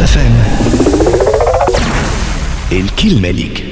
ام الكلمة ليك.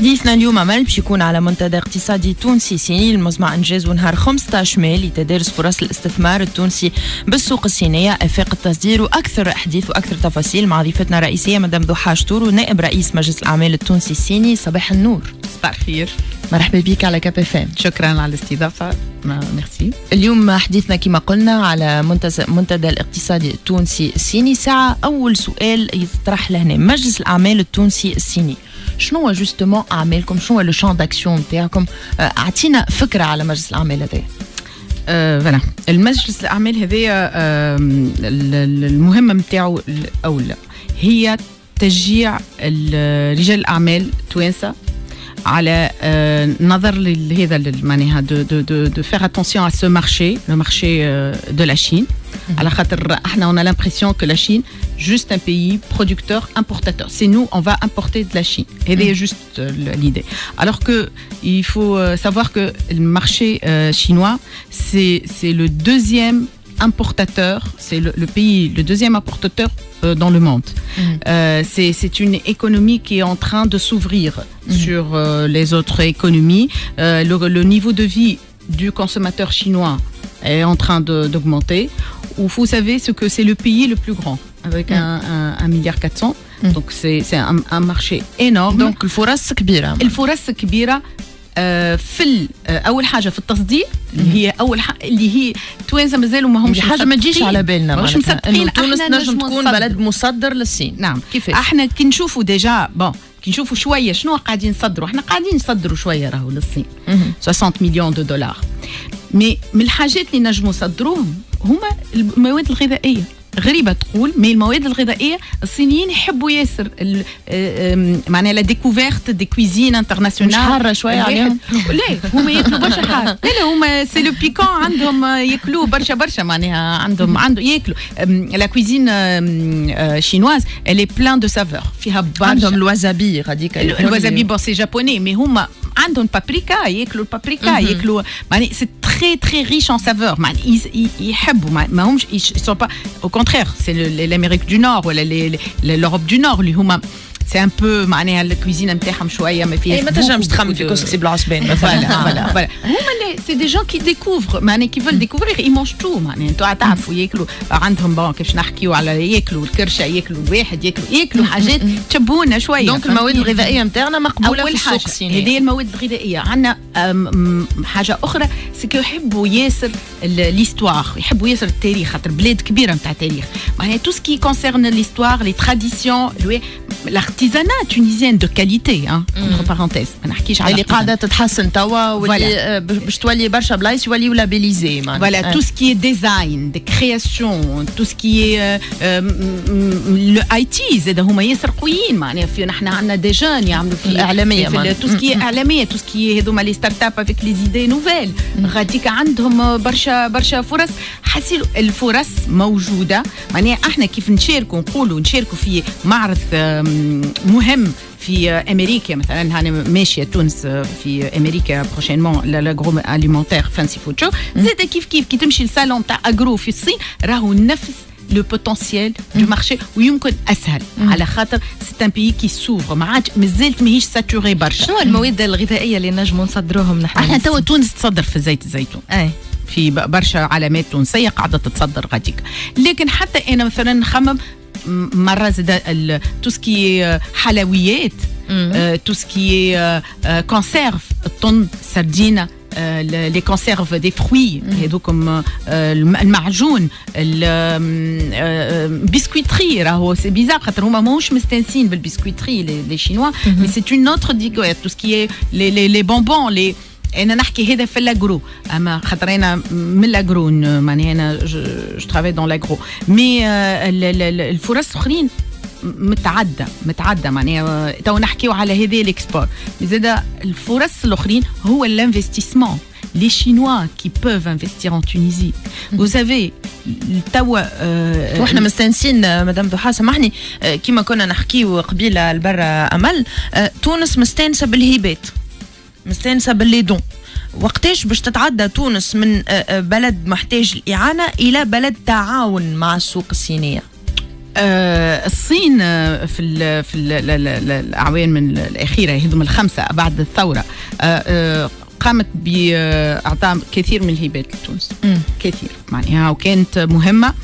حديثنا اليوم عمل باش يكون على منتدى اقتصادي تونسي صيني المزمع إنجاز ونهار 15 ماي لتدارس فرص الاستثمار التونسي بالسوق الصينية. إفاق التصدير وأكثر احاديث وأكثر تفاصيل مع ضيفتنا الرئيسية مدام ضحى شطور نائب رئيس مجلس الأعمال التونسي الصيني صباح النور. صباح الخير. مرحبا بك على Cap FM شكرا على الاستضافة. ميرسي. اليوم حديثنا كما قلنا على منتدى الاقتصادي التونسي الصيني. ساعة أول سؤال يطرح لهنا. مجلس الأعمال التونسي الصيني. شنو هو justement أعمالكم شنو هو le champ d'action نتاعكم؟ آه، أعطينا فكرة على مجلس الأعمال هذا آه voilà. المجلس الأعمال هذايا آه المهمه نتاعو الاولى هي تشجيع ال- رجال الأعمال التوانسه على آه نظر لهذا ال- معناها دو دو دو دو فير اتونسيون ا سو مارشي لو مارشي دو لا شين على خاطر احنا on a l'impression que la Chine juste un pays producteur importateur c'est nous on va importer de la Chine et c'est juste euh, l'idée alors que il faut euh, savoir que le marché euh, chinois c'est c'est le deuxième importateur, c'est le, pays, le deuxième importateur euh, dans le monde. Mmh. C'est une économie qui est en train de s'ouvrir mhm. sur euh, les autres économies. Le, niveau de vie du consommateur chinois est en train d'augmenter. Vous savez ce que c'est le pays le plus grand, avec mmh. un, un, un milliard mhm. Donc c'est un, un, marché énorme. Donc les فرص كبيرة. في ال- آه، أول حاجة في التصدير اللي هي أول حاجة اللي هي توانسة مازالوا ما همش دي حاجة ما تجيش. على بالنا ماهوش مصدقين تونس نجم تكون. بلد مصدر للصين نعم كيفاش؟ أحنا كي نشوفوا déjà bon كي نشوفوا شوية شنو قاعدين نصدروا أحنا قاعدين نصدروا شوية راهو للصين مهم. 60 مليون de دولار mais من الحاجات اللي نجموا نصدروهم هما المواد الغذائية غريبة تقول mais المواد الغذائية الصينيين يحبوا ياسر. آه، معناها la découverte des cuisines internationales مش حارة شوية عليهم؟ لا هما ياكلوا برشا حار. لا لا هما c'est le piquant عندهم ياكلوه برشا برشا معناها عندهم عندهم ياكلوا. la cuisine chinoise elle est pleine de saveurs فيها برشا. عندهم ال wasabi غاديك ال wasabi bon c'est japonais mais هما عندهم بابريكا ياكلوا البابريكا مهم. ياكلوا معني c'est très très riche en saveurs معني يس- ي- يحبوا ما ما همش sont pas au contraire c'est l'Amérique du Nord ولا l'Europe du Nord اللي هما c'est un peu معناها ال cuisine نتاعهم شوية ما فيهاش اي ما تنجمش تخمم في كسكسي بالعصبان voilà voilà voilà هما c'est des gens qui découvrent معناها qui veulent découvrir ils mangent tout معناها أنتوا تعرفوا ياكلوا. عندهم bon كيفاش نحكيوا على ياكلوا. الكرشة ياكلوا. الواحد ياكلوا. ياكلوا حاجات تشبونا شوية. donc المواد فهمتي؟ الغذائية نتاعنا مقبولة في السوق الصيني هذه المواد الغذائية. عندنا حاجة أخرى. ce que يحبوا ياسر l'histoire يحبوا ياسر التاريخ خاطر بلاد كبيرة نتاع تاريخ. معناها tout ce qui concerne l'histoire les traditions l'artisanat tunisien de qualité hein, entre parenthèses. ما نحكيش على اللي l'artisanat. قاعدة تتحسن توا واللي Voilà. آه، باش تولي برشا بلايص يوليو labellisés Voilà, tout ce qui est design, des créations, tout ce qui est euh, euh, le IT زاد هما ياسر قويين معناها في نحن عندنا des jeunes يعملوا في الإعلامية في معناها. tout ce qui إعلامية tout ce qui هذوما les start-up avec les idées nouvelles غاديك عندهم برشا برشا فرص. حسيلوا الفرص موجودة. معناها إحنا كيف نشاركوا نقولوا نشاركوا في معرض مهم في أمريكا. مثلا هاني ماشية تونس في أمريكا prochainement l'agroalimentaire Fancy Food Show زاد كيف كيف كي تمشي للصالون تاع agro في الصين راهو نفس le potentiel du marché ويمكن اسهل على خاطر c'est un pays qui s'ouvre ما عادش مازالت ماهيش saturée برشا شنو المواد الغذائيه اللي نجموا نصدروهم نحن إحنا توا تونس تصدر في زيت الزيتون. اي في برشا علامات تونسية قاعدة تتصدر غاديك. لكن حتى أنا مثلا نخمم مرة زاد tout ce qui حلويات tout ce qui conserves الطن سردينه les conserves des fruits هذوكم آه، الم- المعجون ال biscuiterie راهو c'est bizarre خاطر هما ماهوش مستانسين بال biscuiterie les les Chinois mais c'est une autre découverte tout ce qui les les les bonbons les أنا نحكي هذا في ال agro اما خاطر أنا من ال agro معناها أنا je travaille dans l'agro mais الفرص الاخرين متعدة متعدة معناها تو نحكيو على هذه ال export زاد الفرص الأخرين هو ال investissement les Chinois qui peuvent investir en Tunisie. Vous savez, توا آه، وإحنا مستانسين آه، مدام ضحى سامحني. آه، كيما كنا نحكيو قبيلة البرا أمل آه، تونس مستانسة بالهبات مستانسة باللي دون. وقتاش باش تتعدى تونس من آه، آه، بلد محتاج الإعانة إلى بلد تعاون مع السوق الصينية؟ آه، الصين آه، في ال في ال ال- ال- الاعوام من الأخيرة هذم الخمسة بعد الثورة. آه، آه، قامت باعطاء كثير من الهبات لتونس. كثير معناها وكانت مهمة.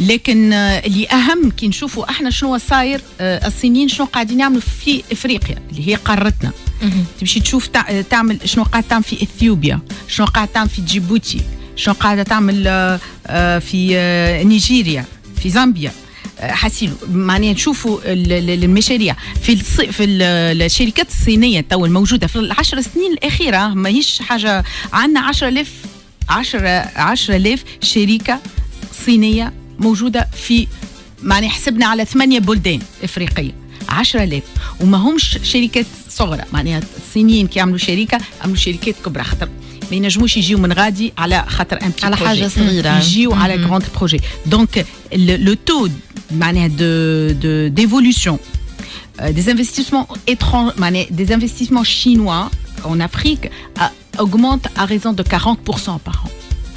لكن آه، اللي أهم كي نشوفوا إحنا شنو صاير آه، الصينيين شنو قاعدين يعملوا في إفريقيا اللي هي قارتنا. تمشي تشوف تع- تعمل شنو قاعد تعمل في إثيوبيا شنو قاعد تعمل في جيبوتي شنو قاعدة تعمل آه، آه، في آه، نيجيريا. في زامبيا. آه، حسيلو معناها نشوفوا ال- ال- المشاريع في. في ال- الشركات الصينية تو الموجودة في العشر سنين الأخيرة. ماهيش حاجة عندنا 10000 10 10000 شركة صينية موجودة في معناها حسبنا على ثمانية بلدان إفريقية. 10000 وما همش شركات صغرى. معناها الصينيين كي يعملوا شركة عملوا شركات كبرى خاطر. ما ينجموش يجيو من غادي على خاطر ان على حاجة صغيرة. يجيو على مم. grands projets donc لو تو معناها de d'évolution des investissements étrangers, des investissements chinois en Afrique a- augmente à raison de 40% par an.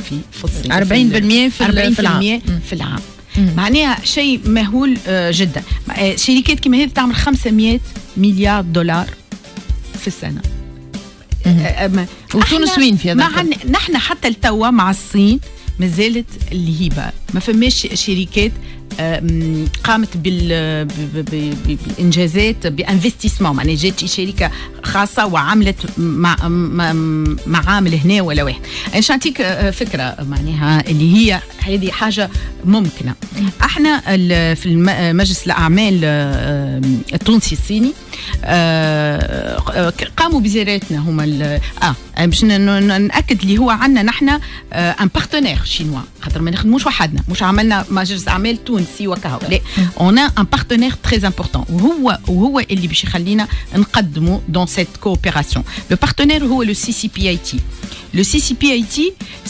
في في الصين. 40% في ال- في العام. 40% مم. في العام مم. معناها شيء مهول آه، جدا آه، شركات كما هذه تعمل 500 مليار دولار في السنة آه، آه، ما- وتونس إحنا وين في هذا مع؟ نحن حتى التوا مع الصين ما زالت الهبه ما فماش شركات آم، قامت بالإنجازات بإنفستيسمون. معناها جات شركة خاصة وعملت مع مع- معامل هنا ولا واحد أنا نعطيك آه، فكرة معناها اللي هي هذه حاجة ممكنة. إحنا في مجلس الأعمال التونسي الصيني قاموا بزيارتنا هما ال- آه باش ن- ن- نأكد اللي هو عندنا نحن ان بارتنير شينوا خاطر ما نخدموش وحدنا. مش عملنا مجلس اعمال تونسي وكهو لا un un partenaire très important وهو وهو اللي باش يخلينا نقدموا dans cette coopération le partenaire هو لو سي سي بي اي تي Le CCPIT,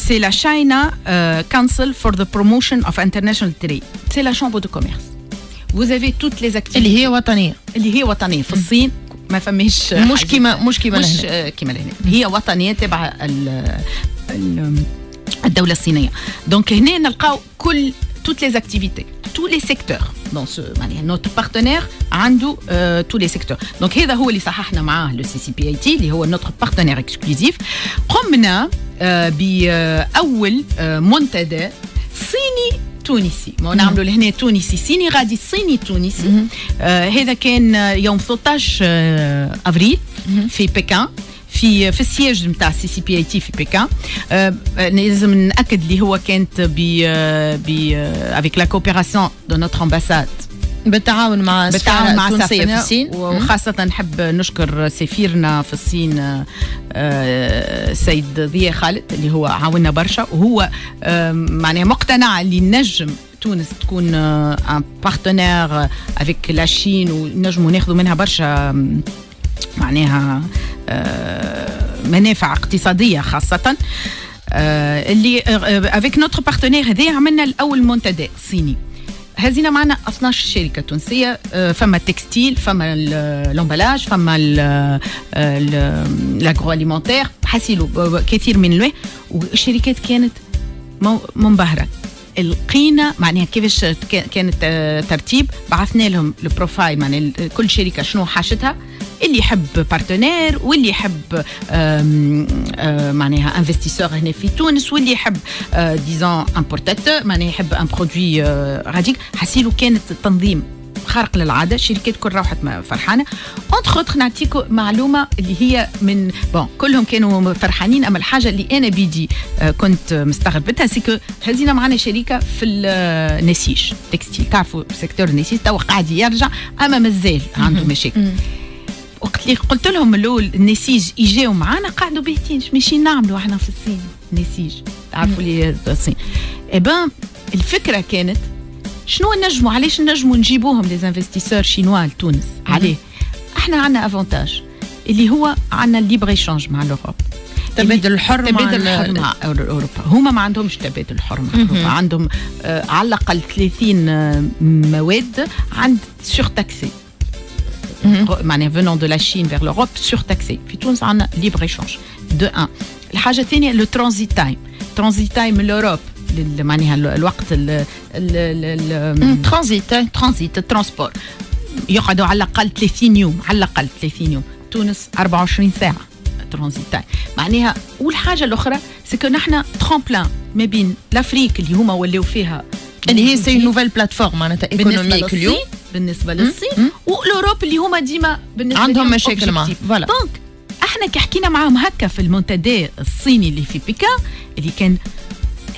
c'est la China euh, Council for the Promotion of International Trade. C'est la chambre de commerce. Vous avez toutes les activités. اللي هي وطنية. اللي هي وطنية. في الصين ما فماش مش. كيما مش كيما مش. آه، كيما لهنا. هي وطنية تبع ال- ال- الدولة الصينية. donc هنا نلقاو كل toutes les activités. Tous les secteurs. Dans ce معناها notre partenaire عنده euh, tous les secteurs. donc هذا هو اللي صححنا معاه لو سي سي بي اي تي اللي هو notre partenaire exclusif. قمنا آه، بأول آه، منتدى صيني تونسي ما نعملوا لهنا تونسي صيني غادي صيني تونسي آه هذا كان آه، يوم 13 آه، افريل في بكين في في ال siège نتاع سي سي بي اي تي في بكين آه آه، لازم ناكد اللي هو كانت ب آه، ب avec la coopération de notre ambassade بالتعاون مع بالتعاون مع في الصين. وخاصة نحب نشكر سفيرنا في الصين آه، آه، السيد ضياء خالد اللي هو عاوننا برشا. وهو معناها مقتنع اللي نجم تونس تكون un partenaire avec la Chine ونجموا ناخذوا منها برشا معناها آه، منافع اقتصادية خاصة. آه، اللي avec notre partenaire هذا عملنا الأول منتدى صيني. هزينا معنا 12 شركة تونسية آه، فما ال textile فما ال- l'emballage فما l'agroalimentaire ب- كثير من الوه والشركات كانت منبهرة. لقينا معناها كيفاش كا- كانت آه، ترتيب بعثنا لهم ال profile معناها كل شركة شنو حاجتها. اللي يحب partenaire واللي يحب آه، معناها investisseur هنا في تونس واللي يحب des importateurs معناها يحب un produit غاديك حسيلو كانت التنظيم خارق للعادة الشركات كل روحت فرحانة. entre autres نعطيكم معلومة اللي هي من بون كلهم كانوا فرحانين. أما الحاجة اللي أنا بيدي آه، كنت مستغربتها c'est هزينا معنا شركه في النسيج textile تعرفوا secteur النسيج تو قاعد يرجع أما مازال عنده مشاكل. وقت اللي قلت لهم الأول النسيج يجيو معانا قعدوا باهتين اش ماشيين نعملوا إحنا في الصين نسيج تعرفوا لي الصين. Eh ben الفكرة كانت شنو نجموا علاش نجموا نجيبوهم les investisseurs chinois لتونس؟ عليه. إحنا عندنا avantage اللي هو عندنا ال libre échange مع ال Europe. تبادل الحر مع تبادل ال- الحر مع اوروبا هما ما عندهمش تبادل حر مع اوروبا عندهم آه على الأقل 30 آه، مواد عند surtaxés معناها venant de la Chine vers l'Europe surtaxé. في تونس عندنا libre échange de 1 الحاجة الثانية le transit time transit time لل- معناها ال- الوقت ال- ال- ال- transit transit ال transport يقعدوا على الأقل 30 يوم. على الأقل 30 يوم. تونس 24 ساعة. transit time معناها والحاجة الأخرى سكو نحن tremplin ما بين l'Afrique اللي هما ولاو فيها اللي هي c'est nouvelle plateforme معناتها économique اليوم للصين بالنسبة للصين. وال Europe اللي هما ديما بالنسبة عندهم مشاكل معاه objectif. voilà donc إحنا كي حكينا معاهم هكا في المنتدى الصيني اللي في بكين اللي كان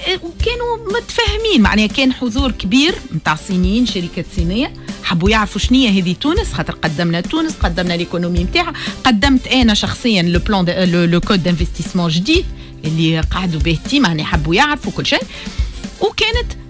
وكانوا متفاهمين معناها كان حضور كبير نتاع صينيين شركات صينيه حبوا يعرفوا شنية هذه تونس خاطر قدمنا تونس قدمنا l'économie نتاعها قدمت أنا شخصيا le plan le code d'investissement جديد اللي قعدوا باهتي معناها حبوا يعرفوا كل شيء وكانت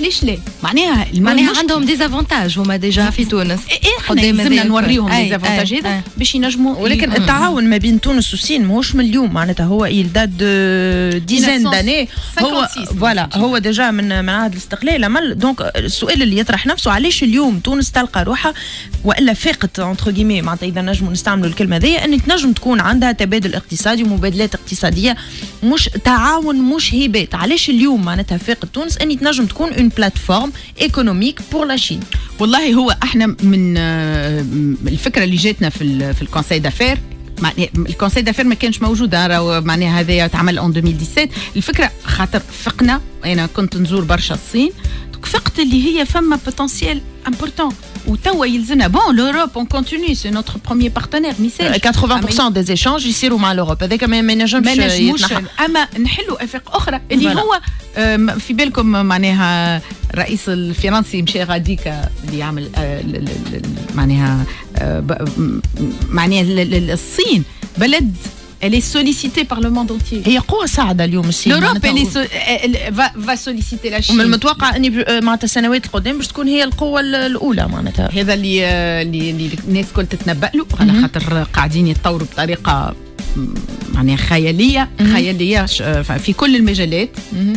علاش لا؟ معناها معناها عندهم des avantages هما déjà في تونس. إيه إحنا قدام لازمنا نوريهم الكل. les a- avantages أي- هذا. باش ينجموا ولكن التعاون ما بين تونس والصين ماهوش من اليوم معناتها هو il date de dizaine d'années هو 56 voilà هو déjà من من عهد الاستقلال. عمل donc السؤال اللي يطرح نفسه علاش اليوم تونس تلقى روحها وإلا فاقت entre guillemets معناتها إذا نجموا نستعملوا الكلمة هذه ان تنجم تكون عندها تبادل اقتصادي ومبادلات اقتصادية مش تعاون مش هبات. علاش اليوم معناتها فاقت تونس؟ ان تنجم تكون une plateforme économique pour la Chine والله هو إحنا من آه، الفكرة اللي جاتنا في في ال conseil d'affaires معناها ال conseil d'affaires ما كانش موجود راهو معناها هذايا تعمل en 2017 الفكرة خاطر فقنا أنا كنت نزور برشا الصين فقت اللي هي فما potentiel important وتوا يلزمنا bon l'Europe on continue c'est notre premier partenaire mais sache 80% des échanges يصيروا مع l'Europe هذاك ما ينجمش. اما نحلوا افاق أخرى اللي. هو في بالكم معناها الرئيس الفرنسي مشي غاديكا اللي يعمل معناها معناها ال- ال- الصين بلد elle est sollicitée par le monde entier. هي قوة صاعدة اليوم الصين L'Europe elle est so- elle va, va solliciter la Chine. ومن المتوقع أني ب- معناتها السنوات القدام باش تكون هي القوة ال- الأولى معناتها هذا اللي اللي اللي الناس الكل تتنبأ له على. خاطر قاعدين يتطوروا بطريقة م- معناها خيالية. خيالية ش- في كل المجالات.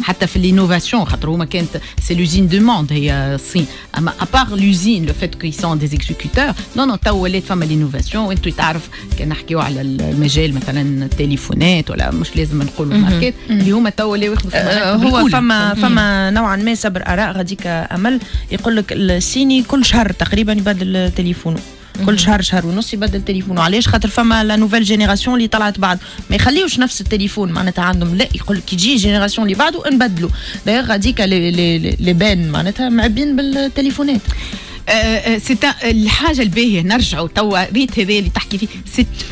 حتى في ال innovation خاطر هما كانت c'est l'usine du monde هي الصين أما à part l'usine le fait qu'ils sont des exécuteurs non non tout ولات فما l'innovation وأنتم تعرف كان نحكيو على المجال مثلا التليفونات ولا مش لازم نقولوا. الماركات. اللي هما تو ولاو ياخذوا آه، هو. فما فما نوعا ما صبر آراء غاديك أمل يقول لك الصيني كل شهر تقريبا يبدل تليفونه كل شهر شهر ونص يبدل تليفونه علاش خاطر فما la nouvelle génération اللي طلعت بعد. ما يخليوش نفس التليفون معناتها عندهم لا يقول كي تجي génération اللي بعده نبدلوا دايوغ غاديك لي بان معناتها معبين بالتليفونات. الحاجة الباهيه نرجعوا توا. ريت هذا اللي تحكي فيه.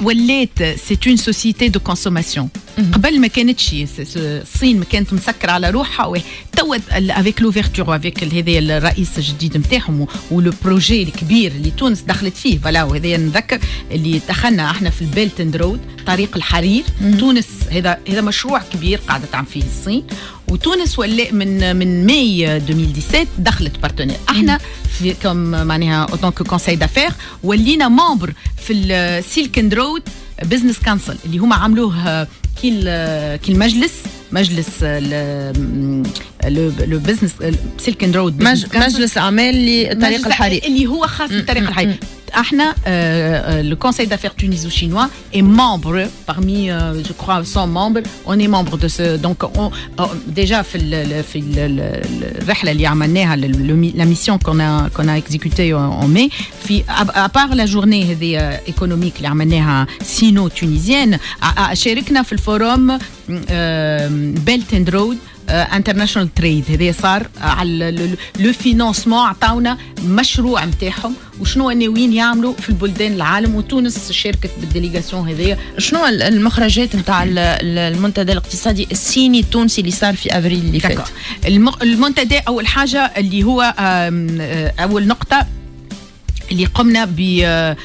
ولات c'est une société de consommation قبل ما كانتش الصين ما كانت مسكرة على روحها توا avec l'ouverture avec هذا الرئيس الجديد نتاعهم و le projet الكبير اللي تونس دخلت فيه. voilà وهذا نذكر اللي دخلنا إحنا في ال Belt and Road طريق الحرير. تونس هذا هذا مشروع كبير قاعدة تعمل فيه الصين. وتونس ولا من من ماي 2017 دخلت partenaire إحنا في كم معناها en tant que conseil d'affaires ولينا membre في ال Silk and Road Business Council اللي هما عملوه كي المجلس مجلس لو بزنس سيلك اند رود مج- مجلس اعمال لطريق الحريق اللي هو خاص مم، بطريق مم، الحريق احنا le conseil d'affaires tuniso-chinois est membre parmi euh, je crois 100 membres on est membre de ce donc on, on- déjà في ال في ال ال- الرحله اللي عملناها le- le- la mission qu'on a qu'on a exécutée en, en mai في à part la journée هذه économique اللي عملناها سينو تونيزيان شاركنا في الفوروم بيلت اند رود انترناشونال تريد هذا صار على le financement عطاونا مشروع نتاعهم وشنو ناويين يعملوا في البلدان العالم؟ وتونس شاركت بال délégation هذيا شنو ال- المخرجات نتاع ال- ال- المنتدى الاقتصادي الصيني التونسي اللي صار في أفريل اللي فات؟ المنتدى أول حاجة اللي هو آه، أول نقطة اللي قمنا ب آه،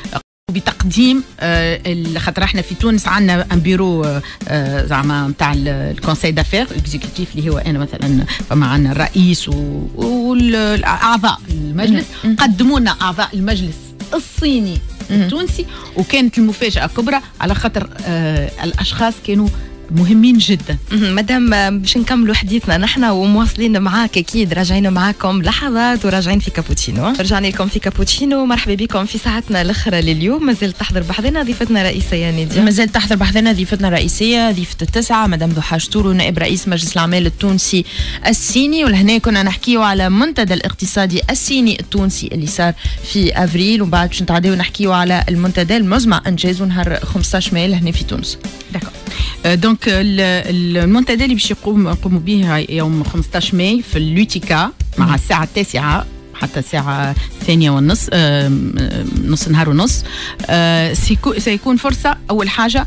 بتقديم آه، خاطر إحنا في تونس عندنا un bureau آه، زعما نتاع ال conseil d'affaires exécutif اللي هو أنا مثلا فما عندنا الرئيس و- والأعضاء المجلس. قدموا لنا أعضاء المجلس الصيني. التونسي وكانت المفاجأة كبرى على خاطر آه، الأشخاص كانوا مهمين جدا. مدام باش نكملوا حديثنا نحن ومواصلين معاك أكيد راجعين معاكم لحظات وراجعين في كابوتشينو. رجعنا لكم في كابوتشينو. مرحبا بكم في ساعتنا الاخرى لليوم. مازال تحضر بحذانا ضيفتنا رئيسيه نيديا. مازال تحضر بحذانا ضيفتنا الرئيسيه ضيفة التسعة مدام ضحى شطورو نائب رئيس مجلس الأعمال التونسي الصيني. ولهنا كنا نحكيو على منتدى الاقتصادي الصيني التونسي اللي صار في أفريل. ومن بعد باش نتعداو نحكيو على المنتدى المزمع انجازه نهار 15 ماي هنا في تونس. d'accord donc المنتدى اللي باش يقوم يقوموا به يوم 15 ماي في ال UTICA مع الساعة التاسعه حتى الساعة الثانية والنص نص نهار ونص. سيكون فرصة أول حاجة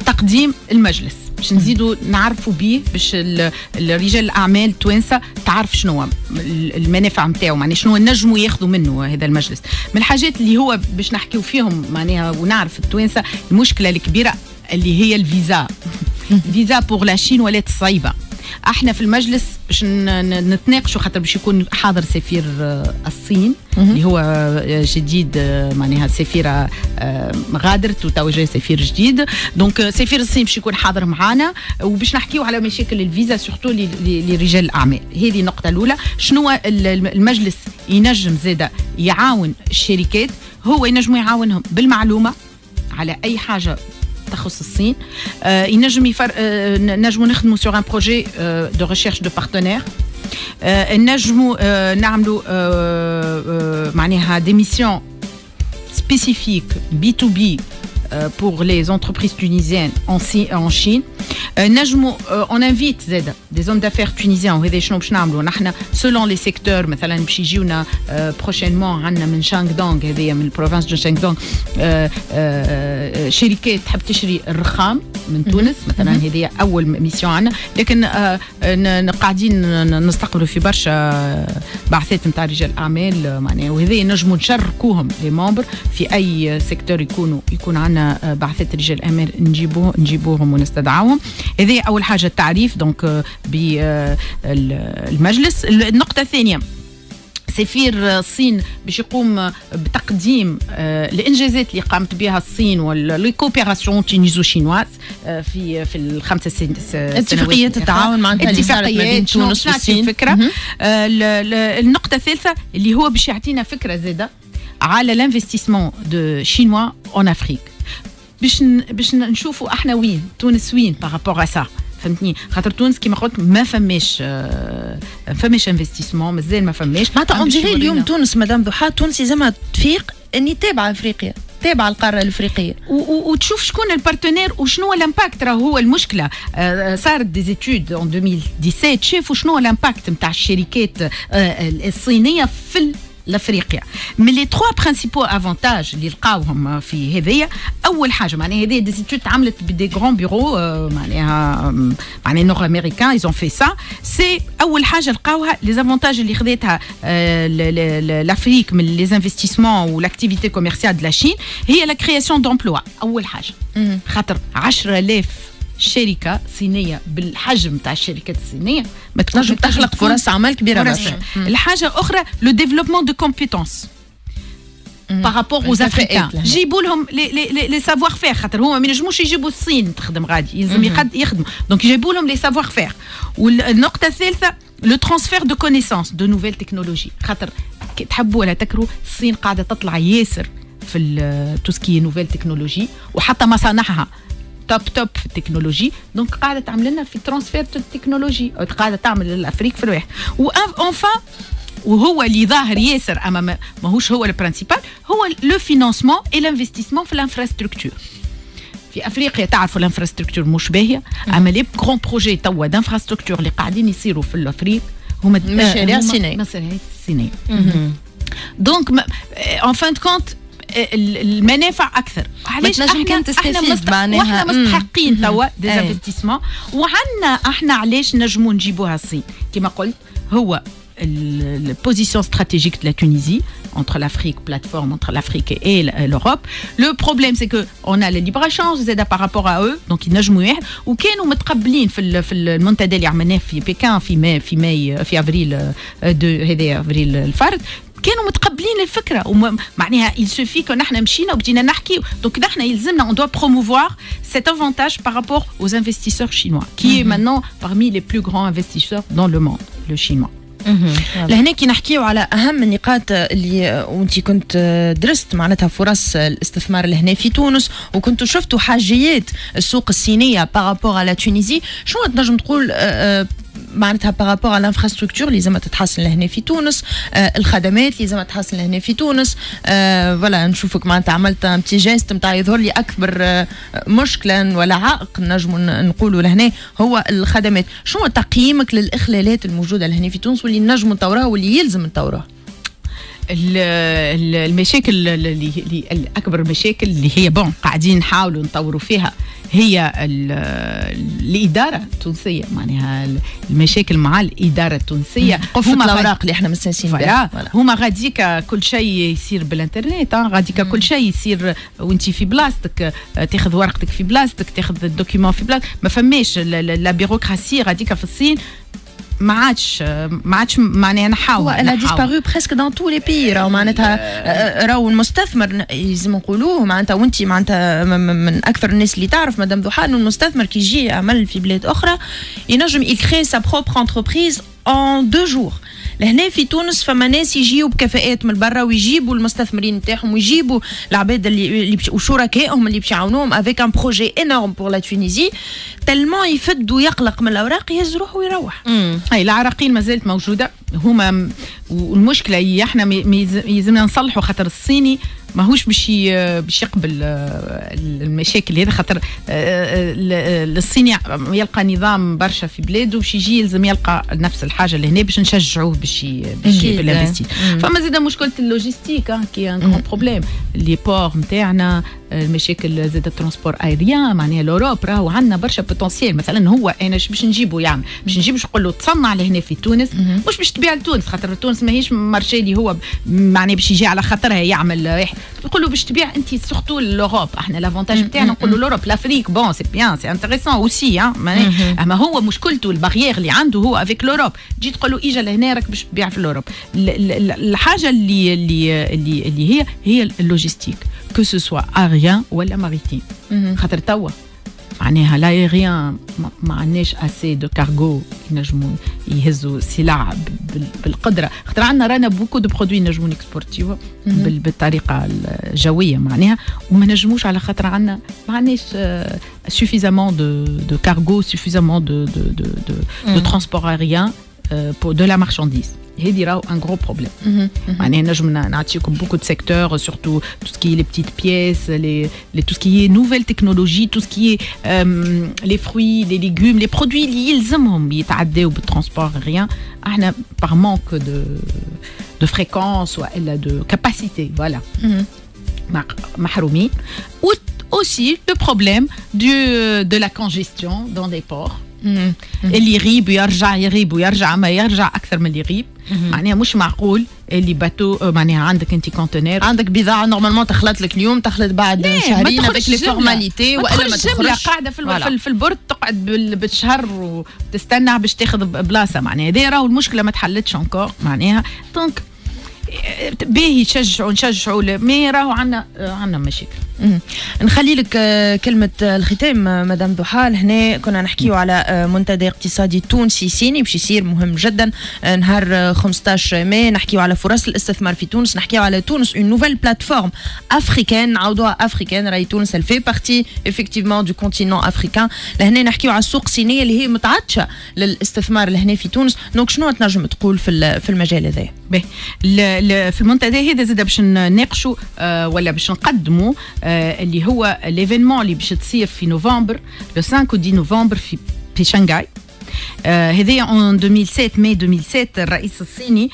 لتقديم المجلس باش نزيدوا نعرفوا به باش رجال الأعمال التوانسة تعرف شنو المنافع نتاعو معناها شنو نجموا ياخذوا منه هذا المجلس. من الحاجات اللي هو باش نحكيو فيهم معناها ونعرف التوانسة المشكلة الكبيرة اللي هي الفيزا. visa pour la Chine ولات صعيبه إحنا في المجلس باش نتناقشوا خاطر باش يكون حاضر سفير آه، الصين اللي هو آه، جديد آه، معناها سفيرة غادرت وتوا جاي سفير جديد. donc سفير الصين باش يكون حاضر معنا وباش نحكيو على مشاكل الفيزا surtout لرجال الأعمال. هذه النقطة الأولى. شنو المجلس ينجم زاده يعاون الشركات؟ هو ينجم يعاونهم بالمعلومة على أي حاجة تخص الصين ينجم يفر نجموا نخدموا sur un projet de recherche de partenaires نجموا نعملوا معناها des missions spécifiques B to B pour les entreprises tunisiennes en, en Chine. نجموا on invite زادة des hommes d'affaires tunisiens وهذا شنو باش نعملوا نحن selon les secteurs مثلا باش يجيونا prochainement عندنا من شانغدونغ هذه من ال province de شانغدونغ شركات تحب تشري الرخام من تونس مثلا هذه اول mission عندنا لكن قاعدين نستقبلوا في برشا بعثات نتاع رجال اعمال معناها وهذا نجموا نشاركوهم les membres في اي secteur يكونوا يكون عندنا بعثات رجال اعمال نجيبوه نجيبوهم ونستدعوهم. هذه أول حاجة التعريف donc بالمجلس النقطة الثانية سفير الصين باش يقوم بتقديم الانجازات اللي قامت بها الصين وال coopération tuniso-chinoise في في الخمس سنوات اتفاقية التعاون مع اتفاقيات تونس والصين. الفكرة؟ النقطة الثالثة اللي هو باش يعطينا فكرة زاده على ال investissement des Chinois en Afrique باش باش نشوفوا إحنا وين تونس وين par rapport ça فهمتني؟ خاطر تونس كيما قلت ما فماش ما فماش investissement مازال ما فماش. معناتها en اليوم تونس مدام ضحى تونس زعما تفيق إني تابعة افريقيا تابعة القارة الأفريقية. وتشوف شكون ال partenaire وشنو ال impact راه هو المشكلة. صارت des études en 2017 شافوا شنو ال impact نتاع الشركات الصينية في لافريقيا. من les trois principaux avantages اللي لقاوهم في هذيا أول حاجة معناها هذه des études عملت ب des grands bureaux معناها معناها nord-américains ils ont fait ça c'est أول حاجة لقاوها les avantages اللي خذتها l'Afrique من les investissements وال activités commerciales de la Chine هي la création d'emplois أول حاجة. خاطر 10000 شركة صينية بالحجم تاع الشركات الصينية. ما تنجم تخلق فرص عمل كبيرة برشا. الحاجة الاخرى le développement de compétences par rapport aux Africains جيبوا لهم les savoir-faire خاطر هما ما ينجموش يجيبوا الصين تخدم غادي. يلزم يخدموا. donc يجيبوا لهم les savoir-faire والنقطة الثالثة le transfert de connaissances de nouvelles technologies خاطر تحبوا ولا تكرهوا الصين قاعدة تطلع ياسر في tout ce qui nouvelles technologies وحتى مصانعها. top top في ال technologie. donc قاعدة تعمل لنا في transfert ال technologie قاعدة تعمل ل l'Afrique في الواحد. و enfin وهو اللي ظاهر ياسر اما ماهوش هو ال principal هو le financement et l'investissement في ال infrastructure في أفريقيا تعرفوا ال infrastructure مش باهية. أما les grands projets توا d'infrastructure اللي قاعدين يصيروا في l'Afrique هما مشاريع صينيه مشاريع صينيه donc en fin de compte المنافع أكثر. علاش؟ إحنا كان تستفيد معناها؟ وإحنا مستحقين توا des investissements وعندنا إحنا علاش نجموا نجيبوها الصين؟ كما قلت هو ال position stratégique de la Tunisie entre l'Afrique, plateforme entre l'Afrique et l'Europe. Le problème, c'est que on a le libre-échange par rapport à eux, donc ils نجموا واحد وكانوا متقبلين في في المنتدى اللي عملناه في بكين في ماي في ماي في افريل هذا افريل الفارط كانوا متقبلين الفكرة. معناها il suffit que نحن مشينا وبدينا نحكي. donc نحن يلزمنا on doit promouvoir cet avantage par rapport aux investisseurs chinois qui est maintenant parmi les plus grands investisseurs dans le monde le chinois. لهنا كي نحكيو على أهم النقاط اللي وانت كنت درست معناتها فرص الاستثمار لهنا في تونس وكنتوا شفتوا حاجيات السوق الصينية par rapport à la Tunisie شنو تنجم تقول معناتها par rapport à l'infrastructure اللي لازم تتحسن لهنا في تونس آه الخدمات اللي لازم تتحسن لهنا في تونس. آه نشوفك معناتها عملت petit geste نتاع يظهر لي أكبر آه مشكلة ولا عائق نجم نقولوا لهنا هو الخدمات. شنو تقييمك للإخلالات الموجودة لهنا في تونس واللي نجم نطوروها واللي يلزم نطوروها؟ المشاكل اللي الأكبر المشاكل اللي هي bon قاعدين نحاولوا نطوروا فيها هي الإدارة التونسية معناها المشاكل مع الإدارة التونسية. قفة الأوراق اللي إحنا مستانسين بها. هما غاديك كل شيء يصير بالإنترنت غاديك كل شيء يصير وانت في بلاصتك تاخذ ورقتك في بلاصتك تاخذ ال document في بلاصتك ما فماش la bureaucratie غاديك في الصين. ما عادش ما عادش معناها نحاول. elle a disparu presque dans tous les pays راهو معناتها راهو المستثمر لازم نقولوه معناتها وانت معناتها من أكثر الناس اللي تعرف مدام ضحى إنه المستثمر كي يجي يعمل في بلاد أخرى ينجم ي créer sa propre entreprise en deux jours لهنا في تونس فما ناس يجيو بكفاءات من برا ويجيبوا المستثمرين نتاعهم ويجيبوا العباد اللي, وشركائهم اللي باش يعاونوهم avec un projet énorme pour la Tunisie tellement يفد ويقلق من الأوراق يهز روحه ويروح اي العراقيل ما زالت موجودة. هما والمشكلة هي إحنا يلزمنا نصلحوا خاطر الصيني ماهوش باش باش يقبل آه، المشاكل هذا خاطر آه، آه، الصيني يلقى نظام برشا في بلاده باش يجي يلزم يلقى نفس الحاجة اللي هنا باش نشجعوه باش باش فما زاد مشكلة ال logistique qui est un problème les ports نتاعنا المشاكل زاد ال transport aérien معناها l'Europe راهو عندنا برشا potentiel مثلا هو أنا باش نجيبه يعمل باش نجيب باش نقول له تصنع لهنا في تونس مش باش تبيع لتونس خاطر تونس ماهيش marché اللي هو معناها باش يجي على خاطرها يعمل نقول له باش تبيع أنت surtout l'Europe إحنا l'avantage نتاعنا نقول له l'Europe l'Afrique bon c'est bien c'est intéressant aussi أما هو مشكلته ال barrière اللي عنده هو avec l'Europe تجي تقول له إجا لهنا راك باش تبيع في l'Europe الحاجة اللي اللي اللي, اللي هي هي ال logistique que ce soit aérien ولا maritime خاطر توا معناها l'aérien ما عندناش assez de cargos ينجموا يهزوا سلع بالقدره خاطر عندنا رانا beaucoup de produits نجموا ن exporter و بالطريقة الجويه معناها وما نجموش على خاطر عندنا ما عندناش suffisamment de de cargos suffisamment de de de de, du transport aérien pour de la marchandise. هذه راهو un gros problème معناها نجم نعطيكم beaucoup de secteurs surtout tout ce qui les petites pièces les tout ce qui nouvelles technologies tout ce qui les fruits les légumes les produits اللي يلزمهم يتعداو بال transport aérien إحنا par manque de de fréquence والا de capacité voilà محرومين aussi le problème du, de la congestion dans des ports. اللي يغيب ويرجع يغيب ويرجع. ما يرجع أكثر من اللي يغيب معناها مش معقول اللي باتو معناها عندك أنت conteneur عندك بضاعة normalement تخلط لك اليوم تخلط بعد شهرين هذيك les formalités وإلا ما تخرجش قاعدة في, ولا. في ال port تقعد بالشهر وتستنى باش تاخذ بلاصة معناها. هذه راهو المشكلة ما تحلتش encore معناها. donc باهي يشجعوا نشجعوا mais راهو عندنا عندنا مشاكل. نخلي لك آه، كلمة الختام آه، مدام ضحى هنا كنا نحكيو على آه، منتدى اقتصادي تونسي صيني باش يصير مهم جدا نهار 15 ماي. نحكيو على فرص الاستثمار في تونس. نحكيو على تونس une nouvelle plateforme africaine نعاودوها africaine راهي تونس elle fait partie effectivement du continent africain لهنا نحكيو على السوق الصينية اللي هي متعطشة للاستثمار لهنا في تونس. donc شنو تنجم تقول في في المجال هذا؟ في المنتدى هذا زاد باش نناقشوا ولا باش نقدموا اللي هو l'événement اللي باش تصير في نوفمبر le 5 و 10 نوفمبر في في شنغاي هذايا en 2007 ماي 2007 الرئيس الصيني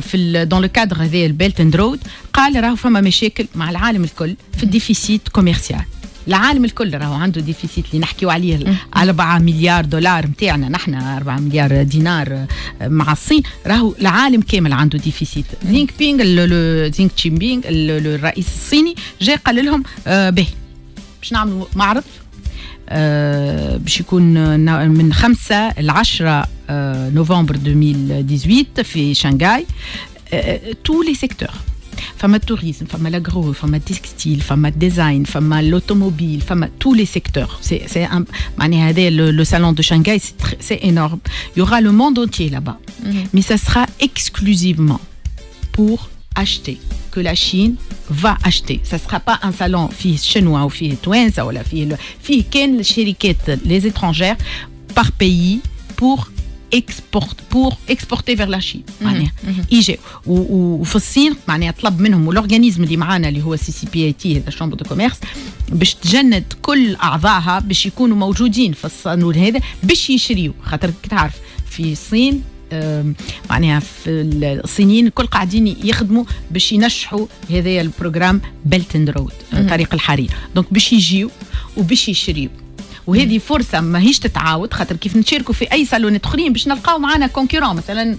في dans le cadre هذايا ال Belt and Road قال راهو فما مشاكل مع العالم الكل في ال déficit commercial. العالم الكل راهو عنده déficit اللي نحكيو عليه 4 مليار دولار نتاعنا نحن 4 مليار دينار مع الصين. راهو العالم كامل عنده déficit. زينك بينغ زينك تشيمبينغ الرئيس الصيني جاي قال لهم آه به باش نعملوا معرض آه باش يكون من 5 ل 10 آه نوفمبر 2018 في شنغاي tous les secteurs فما التوريزم فما l'agro فما ال textile فما ال design فما l'automobile فما tous les secteurs c'est c'est un معناها هذا le, le salon de Shanghai c'est c'est énorme il y aura le monde entier là-bas mm -hmm. mais ça sera exclusivement pour acheter que la Chine va acheter ça sera pas un salon فيه chinois ou فيه توانسه ولا فيه فيه كان الشركات les étrangères par pays pour export pour exporter vers la Chine معناها يجي وفي الصين معناها طلب منهم وال organisme اللي معانا اللي هو سي سي بي اي تي هذا chambre de commerce باش تجند كل اعضائها باش يكونوا موجودين في الصالون هذا باش يشريوا خاطر تعرف في الصين معناها في الصينيين الكل قاعدين يخدموا باش ينجحوا هذايا ال programme Belt and Road طريق الحرير donc باش يجيو وباش يشريوا وهذه فرصة ماهيش تتعاود خاطر كيف نشاركوا في أي صالونات آخرين باش نلقاو معنا concurrents مثلا.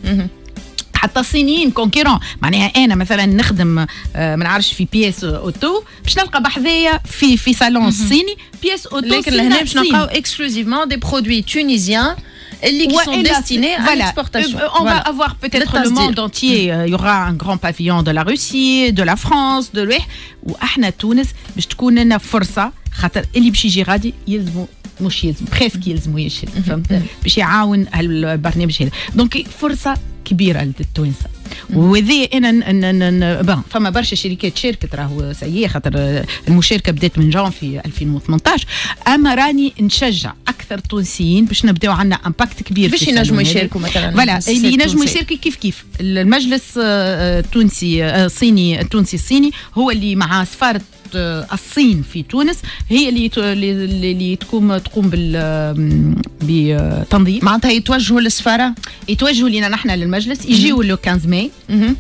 حتى الصينيين concurrents معناها أنا مثلا نخدم ما نعرفش في pièces auto باش نلقى بحذايا في في صالون الصيني pièces auto لكن لهنا باش نلقاو exclusivement des produits tunisiens qui ouais, sont destinés voilà. à l'exportation. Euh, on voilà. va avoir peut-être le monde entier. Il y aura un grand pavillon de la Russie, de la France, de l'Ouest. واحنا تونس باش تكون لنا فرصه خاطر اللي باش يجي غادي يلزموا مش يلزم presque يلزموا يشري فهمت؟ باش يعاون هالبرنامج هذا. donc فرصة كبيرة للتوانسة. وذي أنا bon فما برشا شركات شاركت راهو سيئة خاطر المشاركة بدات من جانفي 2018 أما راني نشجع أكثر تونسيين باش نبداو عندنا impact كبير باش ينجموا يشاركوا مثلا voilà اللي ينجموا يشاركوا كيف كيف؟ المجلس التونسي الصيني التونسي الصيني هو اللي مع سفارة الصين في تونس هي اللي اللي تقوم تقوم بال بتنظيم. معناتها يتوجهوا للسفارة؟ يتوجهوا لنا نحن للمجلس يجيوا le 15 ماي.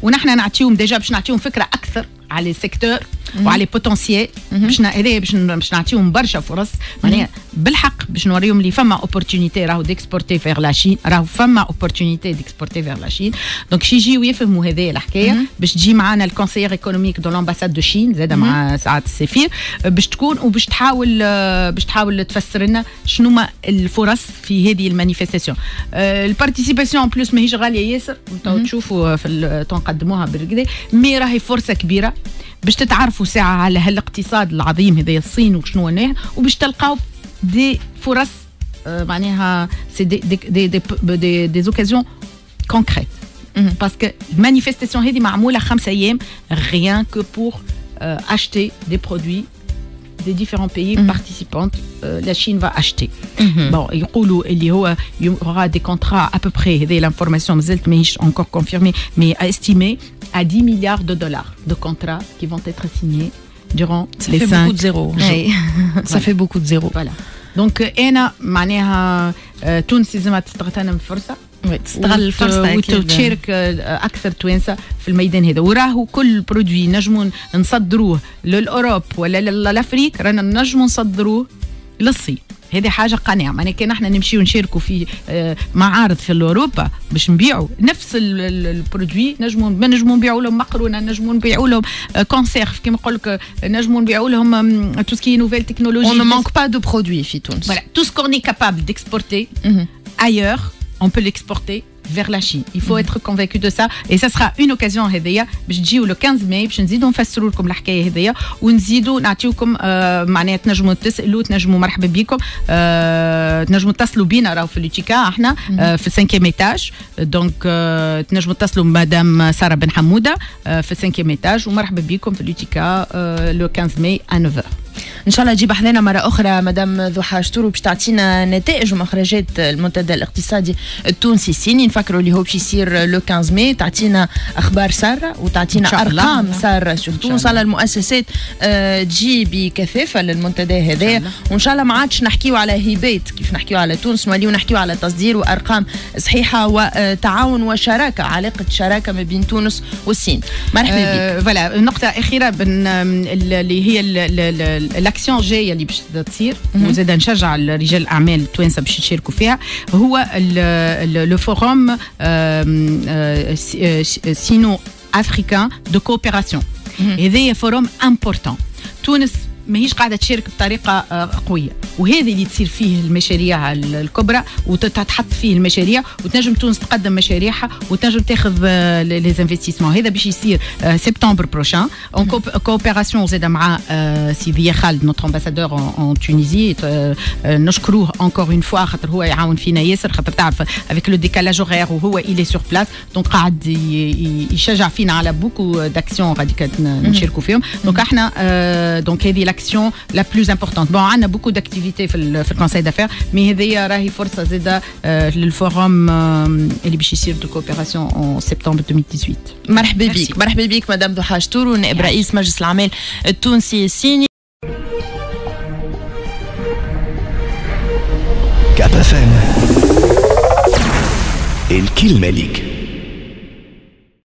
ونحن نعطيهم déjà باش نعطيهم فكرة أكثر على ال secteur. وعلى potentiel باش هذا باش باش نعطيهم برشا فرص. معناها بالحق باش نوريهم اللي فما opportunité راهو d'exporter vers la Chine راهو فما opportunité d'exporter vers la Chine donc شي يجيو يفهموا هذه الحكاية باش تجي معنا ال conseiller économique de l'ambassade de Chine زاد مع سعادة السفير. باش تكون وباش تحاول باش تحاول تفسر لنا شنو ما الفرص في هذه ال manifestation ال participation plus ماهيش غالية ياسر. تشوفوا في تنقدموها بالكدا. مي راهي فرصة كبيرة باش تتعرفوا ساعة على هالاقتصاد العظيم هذا الصين وشنو ناه وباش تلقاو دي فرص معناها سي دي دي دي دي, دي, دي اوكازيون كونكريت باسكو المانيفستاسيون هذه معموله خمس ايام غيان كو بور acheter des produits des différents pays mmh. participants, euh, la Chine va acheter. Mmh. Bon, il y aura des contrats à peu près, l'information mais encore confirmée, mais estimée À 10 milliards de dollars de contrats qui vont être signés durant Ça les fait cinq beaucoup de zéros. jours. Ça voilà. fait beaucoup de zéros. Voilà. Donc, أنا معناها تونس لازم تغتنم فرصة تستغل الفرصه وتشارك أكثر توانسه في الميدان هذا وراهو كل برودوي نجموا نصدروه للاوروب ولا للافريك رانا نجموا نصدروه للصين هذه حاجة قناعة. معناها كان إحنا نمشيو نشاركوا في معارض في أوروبا باش نبيعوا نفس ال produits نجموا ما نجموا نبيعوا لهم مقرونة نجموا نبيعوا لهم conserves كيما نقول لك نجموا نبيعوا لهم tout ce qui nouvelles technologies On ne manque pas de produits في تونس. Voilà, tout ce qu'on est capable d'exporter ailleurs, on peut l'exporter vers la Chine. Il faut être convaincu de ça. Et ça sera une occasion هذيا باش تجيو le 15 ماي باش نزيدوا نفسروا لكم الحكاية هذيا ونزيدوا نعطيوكم آه معناها تنجموا تسالوا تنجموا مرحبا بكم آه تنجموا تتصلوا بينا راهو في l'UTICA إحنا آه في ال cinquième étage donc آه تنجموا تتصلوا مدام ساره بن حموده آه في ال cinquième étage ومرحبا بكم في l'UTICA آه le 15 ماي à 9h. ان شاء الله تجي حذانا مرة أخرى. مدام ضحى شطورو باش تعطينا نتائج ومخرجات المنتدى الاقتصادي التونسي الصيني. نفكروا اللي هو باش يصير le 15 ماي. تعطينا أخبار سارة وتعطينا أرقام سارة surtout. إن شاء الله المؤسسات آه تجي بكثافة للمنتدى هذا. وإن شاء الله ما عادش نحكيو على هبات كيف نحكيو على تونس نوليو نحكيو على تصدير وأرقام صحيحة وتعاون وشراكة علاقة شراكة ما بين تونس والصين. مرحبا بك. voilà. نقطة أخيرة اللي هي الاكسيون جاية اللي باش تصير وزاد نشجع رجال الاعمال التوانسه باش يشاركوا فيها هو le forum sino-africain de coopération هذايا forum important تونس ماهيش قاعدة تشارك بطريقة آه، قوية. وهذا اللي تصير فيه المشاريع الكبرى وتتحط فيه المشاريع وتنجم تونس تقدم مشاريعها وتنجم تاخذ les investissements هذا باش يصير septembre prochain en coopération زاد مع سي ضياء خالد notre ambassadeur en Tunisie نشكروه encore une fois خاطر هو يعاون فينا ياسر خاطر تعرف avec le décalage horaire وهو اللي sur place donc قاعد يشجع فينا على beaucoup d'actions غادي نشاركوا فيهم. donc إحنا donc هذه l'action la plus importante bon عندنا beaucoup d'activités في في ال conseil d'affaires mais هذيا راهي فرصه زاده لل forum اللي باش يصير de coopération en septembre 2018 مرحبا بك مرحبا بك مدام ضحى شطورو ونائب رئيس مجلس الاعمال التونسي السيني كاب اف ام الكلمة ليك